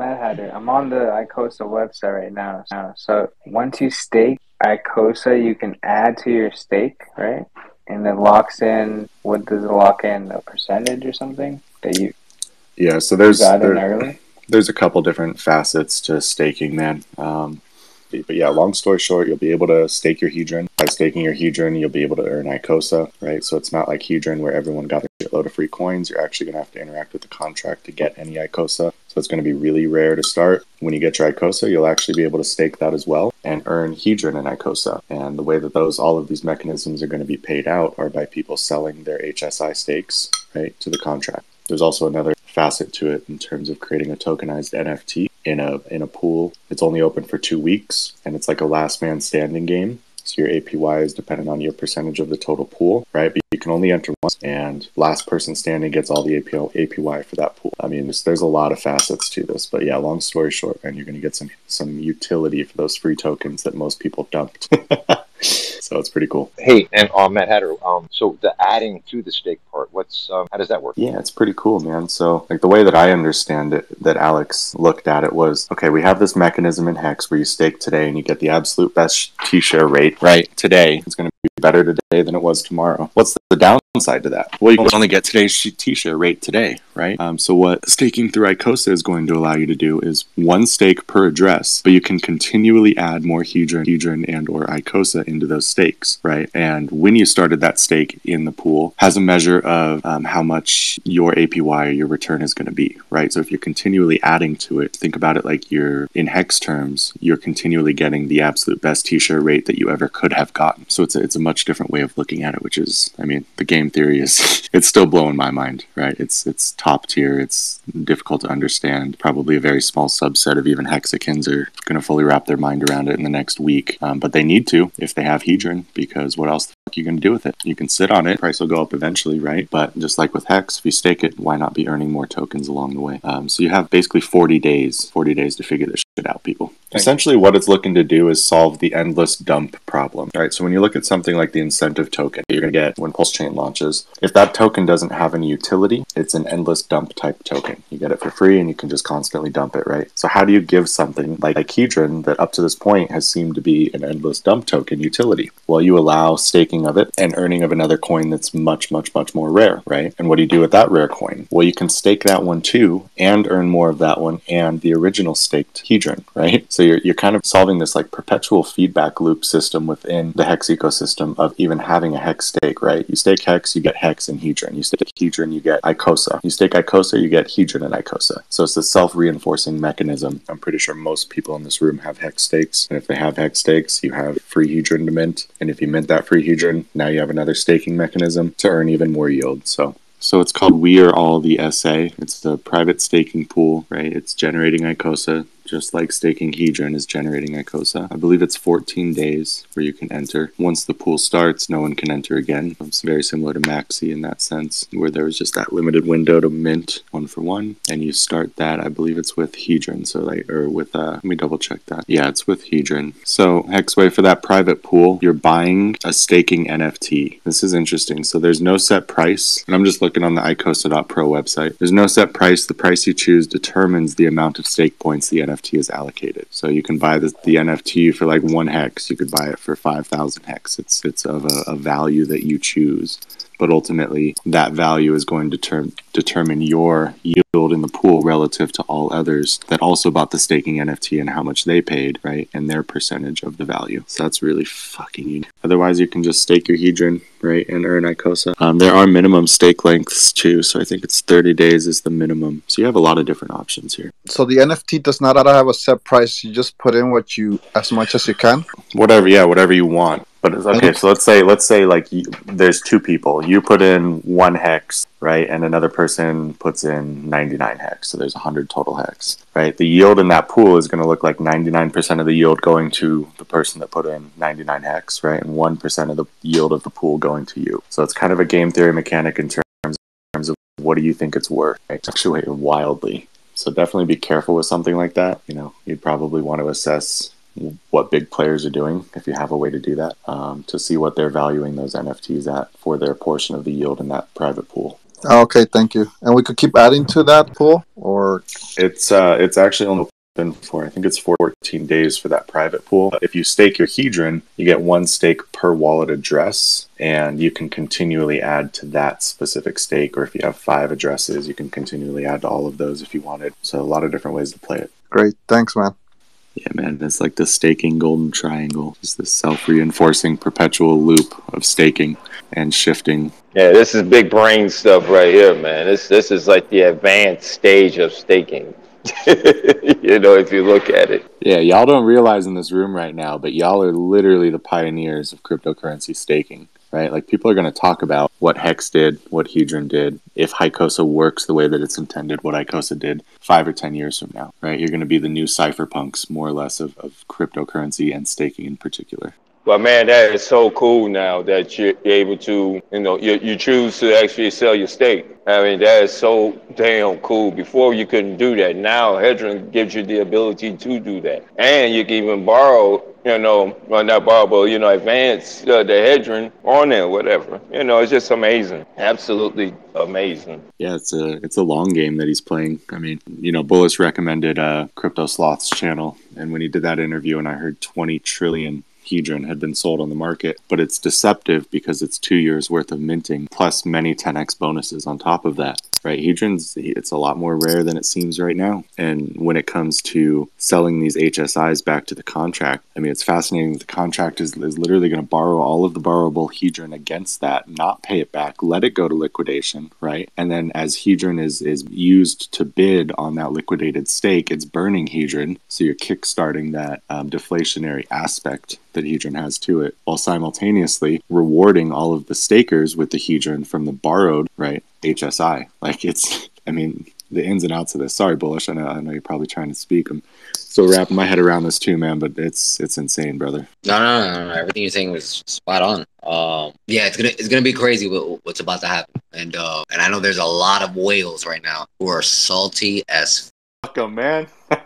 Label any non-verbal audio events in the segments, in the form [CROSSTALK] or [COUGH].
Mad Hatter, I'm on the Icosa website right now. So once you stake Icosa, you can add to your stake, right? And it locks in. What does it lock in? A percentage or something that you? Yeah. So there's got there, there's a couple different facets to staking, man. Um, but yeah, long story short, you'll be able to stake your Hedron. By staking your Hedron, you'll be able to earn ICOSA, right? So it's not like Hedron where everyone got shitload of free coins. You're actually going to have to interact with the contract to get any ICOSA. So it's going to be really rare to start. When you get your ICOSA, you'll actually be able to stake that as well and earn Hedron and ICOSA. And the way that those, all of these mechanisms are going to be paid out are by people selling their HSI stakes, right, to the contract. There's also another facet to it in terms of creating a tokenized NFT in a in a pool. It's only open for two weeks, and it's like a last man standing game. So your APY is dependent on your percentage of the total pool, right? But you can only enter once, and last person standing gets all the APY for that pool. I mean, there's, there's a lot of facets to this, but yeah. Long story short, man, you're going to get some some utility for those free tokens that most people dumped. [LAUGHS] so it's pretty cool. Hey, and um, Mad Hatter, um, so the adding to the stake part, what's um, how does that work? Yeah, it's pretty cool, man. So like the way that I understand it, that Alex looked at it was, okay, we have this mechanism in Hex where you stake today and you get the absolute best T-share rate right today. It's going to be better today than it was tomorrow. What's the downside to that? Well, you can only get today's T-share rate today, right? Um, so what staking through Icosa is going to allow you to do is one stake per address, but you can continually add more Hedron, Hedron, and or Icosa into those stakes, right? And when you started that stake in the pool, has a measure of um, how much your APY or your return is going to be, right? So if you're continually adding to it, think about it like you're in hex terms, you're continually getting the absolute best T-share rate that you ever could have gotten. So it's a, it's a much different way of looking at it, which is, I mean, the game theory is [LAUGHS] it's still blowing my mind, right? It's it's top tier. It's difficult to understand. Probably a very small subset of even hexagons are going to fully wrap their mind around it in the next week, um, but they need to if they have Hedron, because what else the fuck are you going to do with it? You can sit on it. Price will go up eventually, right? But just like with Hex, if you stake it, why not be earning more tokens along the way? Um, so you have basically 40 days, 40 days to figure this shit out, people. Essentially, what it's looking to do is solve the endless dump problem. right? so when you look at something like the incentive token you're going to get when Pulse Chain launches, if that token doesn't have any utility, it's an endless dump type token. You get it for free and you can just constantly dump it, right? So, how do you give something like Hedron that up to this point has seemed to be an endless dump token utility? Well, you allow staking of it and earning of another coin that's much, much, much more rare, right? And what do you do with that rare coin? Well, you can stake that one too and earn more of that one and the original staked Hedron, right? So you're, you're kind of solving this like perpetual feedback loop system within the Hex ecosystem of even having a Hex stake, right? You stake Hex, you get Hex and Hedron. You stake Hedron, you get Icosa. You stake Icosa, you get Hedron and Icosa. So it's this self-reinforcing mechanism. I'm pretty sure most people in this room have Hex stakes. And if they have Hex stakes, you have free Hedron to mint. And if you mint that free Hedron, now you have another staking mechanism to earn even more yield. So so it's called We Are All the SA. It's the private staking pool, right? It's generating ICOSA, just like staking Hedron is generating ICOSA. I believe it's 14 days where you can enter. Once the pool starts, no one can enter again. It's very similar to Maxi in that sense, where there was just that limited window to mint one for one. And you start that, I believe it's with Hedron. So like, or with, uh, let me double check that. Yeah, it's with Hedron. So Hexway for that private pool, you're buying a staking NFT. This is interesting. So there's no set price. And I'm just looking on the icosa.pro website. There's no set price. The price you choose determines the amount of stake points the NFT is allocated. So you can buy the, the NFT for like one hex. You could buy it for 5,000 hex. It's, it's of a, a value that you choose but ultimately that value is going to term, determine your yield in the pool relative to all others that also bought the staking NFT and how much they paid, right? And their percentage of the value. So that's really fucking unique. Otherwise, you can just stake your Hedron, right, and earn ICOSA. Um, there are minimum stake lengths too, so I think it's 30 days is the minimum. So you have a lot of different options here. So the NFT does not have a set price. You just put in what you, as much as you can. Whatever, yeah, whatever you want. But it's, okay, so let's say let's say like you, there's two people. You put in one hex, right, and another person puts in 99 hex. So there's 100 total hex, right? The yield in that pool is going to look like 99% of the yield going to the person that put in 99 hex, right, and 1% of the yield of the pool going to you. So it's kind of a game theory mechanic in terms in terms of what do you think it's worth? It fluctuates wildly. So definitely be careful with something like that. You know, you'd probably want to assess what big players are doing if you have a way to do that um, to see what they're valuing those NFTs at for their portion of the yield in that private pool. Okay, thank you. And we could keep adding to that pool, or It's uh, it's actually only open for I think it's 14 days for that private pool. If you stake your hedron, you get one stake per wallet address, and you can continually add to that specific stake. Or if you have five addresses, you can continually add to all of those if you wanted. So a lot of different ways to play it. great. Thanks, man. Yeah, man, it's like the staking golden triangle. It's this self-reinforcing perpetual loop of staking and shifting. Yeah, this is big brain stuff right here, man. This this is like the advanced stage of staking. [LAUGHS] you know, if you look at it. Yeah, y'all don't realize in this room right now, but y'all are literally the pioneers of cryptocurrency staking, right? Like people are going to talk about what Hex did, what Hedron did, if Hycosa works the way that it's intended, what Icosa did five or ten years from now, right? You're going to be the new cypherpunks, more or less, of, of cryptocurrency and staking in particular. But man, that is so cool now that you're able to, you know, you, you choose to actually sell your stake. I mean, that is so damn cool. Before you couldn't do that. Now Hedron gives you the ability to do that, and you can even borrow. You know, well, not borrow, but you know, advance uh, the Hedron on it, whatever. You know, it's just amazing, absolutely amazing. Yeah, it's a it's a long game that he's playing. I mean, you know, Bullish recommended uh, Crypto Sloth's channel, and when he did that interview, and I heard 20 trillion Hedron had been sold on the market, but it's deceptive because it's two years worth of minting plus many 10x bonuses on top of that. Right, Hedron's it's a lot more rare than it seems right now. And when it comes to selling these HSIs back to the contract, I mean, it's fascinating. The contract is, is literally going to borrow all of the borrowable Hedron against that, not pay it back, let it go to liquidation, right? And then as Hedron is is used to bid on that liquidated stake, it's burning Hedron, so you're kickstarting that um, deflationary aspect that Hedron has to it, while simultaneously rewarding all of the stakers with the Hedron from the borrowed, right, HSI. Like it's, I mean, the ins and outs of this. Sorry, Bullish. I know, I know you're probably trying to speak. I'm still wrapping my head around this too, man. But it's it's insane, brother. No, no, no, no. Everything you're saying was spot on. Um, yeah, it's gonna it's gonna be crazy what, what's about to happen, and uh, and I know there's a lot of whales right now who are salty as Fuck 'em, man. [LAUGHS]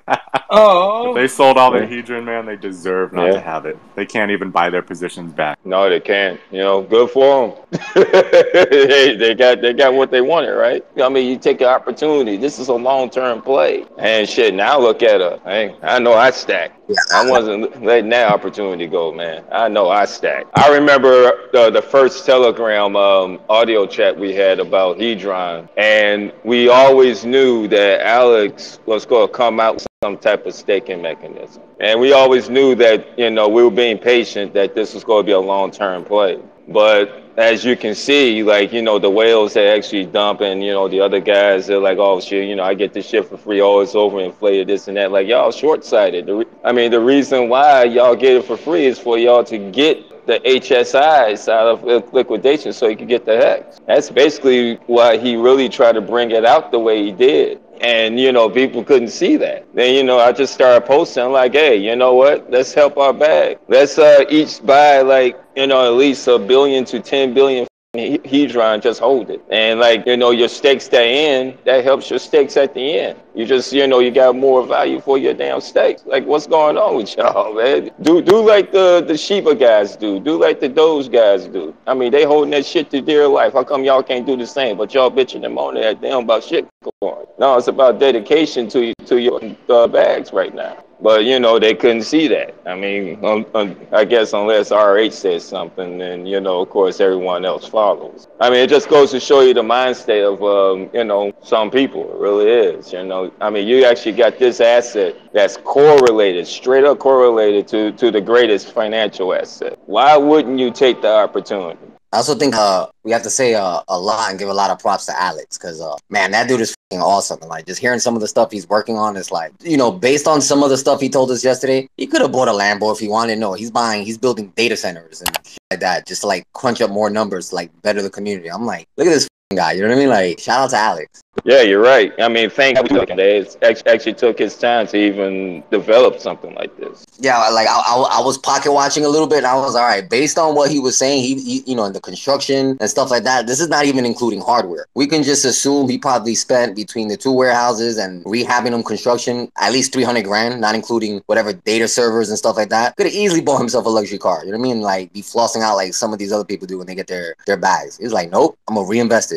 Oh, If they sold all their Hedron, man, they deserve not Yeah. to have it. They can't even buy their positions back. No, they can't. You know, good for them. [LAUGHS] they, they got they got what they wanted, right? I mean, you take an opportunity. This is a long term play, and shit. Now look at her. Hey, I know I stacked. I wasn't letting that opportunity go, man. I know I stacked. I remember the, the first Telegram um, audio chat we had about Hedron, and we always knew that Alex was going to come out with some type of staking mechanism. And we always knew that, you know, we were being patient that this was going to be a long term play. But as you can see, like, you know, the whales they actually dump and, you know, the other guys, they're like, oh, shit, you know, I get this shit for free. Oh, it's overinflated, this and that. Like, y'all short sighted. I mean, the reason why y'all get it for free is for y'all to get the HSIs out of liquidation so you can get the hex. That's basically why he really tried to bring it out the way he did. And you know, people couldn't see that. Then you know, I just started posting I'm like, "Hey, you know what? Let's help our bag. Let's uh, each buy like you know at least a billion to ten billion he- Hedron, just hold it. And like, you know, your stakes stay in, that helps your stakes at the end. You just, you know, you got more value for your damn stakes. Like, what's going on with y'all, [LAUGHS] man? Do do like the the Shiba guys do. Do like the Doge guys do. I mean, they holding that shit to dear life. How come y'all can't do the same? But y'all bitching and moaning at them about shit going. No, it's about dedication to to your uh, bags right now. But you know they couldn't see that. I mean, um, um, I guess unless RH says something, then you know, of course, everyone else follows. I mean, it just goes to show you the mind state of um, you know some people. It really is. You know, I mean, you actually got this asset that's correlated, straight up correlated to to the greatest financial asset. Why wouldn't you take the opportunity? I also think uh, we have to say uh, a lot and give a lot of props to Alex because uh, man, that dude is awesome. And like just hearing some of the stuff he's working on is like, you know, based on some of the stuff he told us yesterday, he could have bought a Lambo if he wanted. No, he's buying, he's building data centers and like that, just to like crunch up more numbers, like better the community. I'm like, look at this guy. You know what I mean? Like, shout out to Alex. Yeah, you're right. I mean, thank God it actually took his time to even develop something like this. Yeah, like I, I, I was pocket watching a little bit, and I was all right. Based on what he was saying, he, he, you know, in the construction and stuff like that. This is not even including hardware. We can just assume he probably spent between the two warehouses and rehabbing them construction at least three hundred grand, not including whatever data servers and stuff like that. Could have easily bought himself a luxury car. You know what I mean? Like be flossing out like some of these other people do when they get their their bags. He's like, nope, I'm gonna reinvest it.